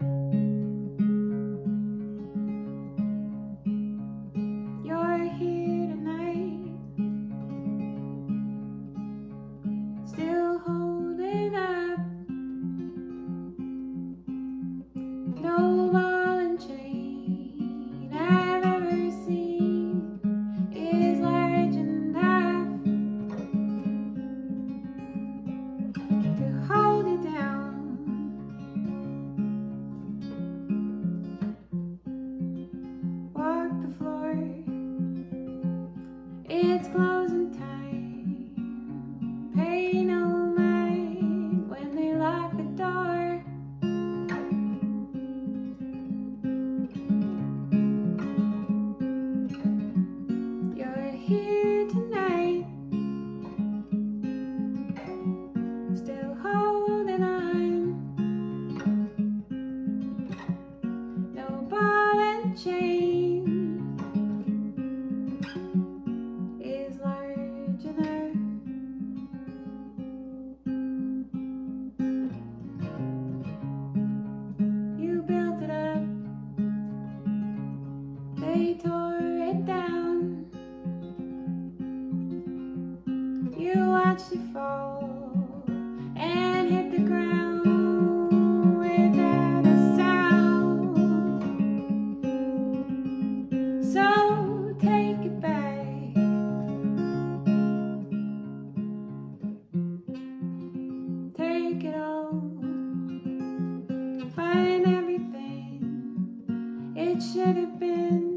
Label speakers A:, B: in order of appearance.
A: Música It's closing time. Pay no mind when they lock the door. You're here tonight. Still holding on. No ball and chain. watch you fall and hit the ground without a sound. So take it back. Take it all. Find everything it should have been.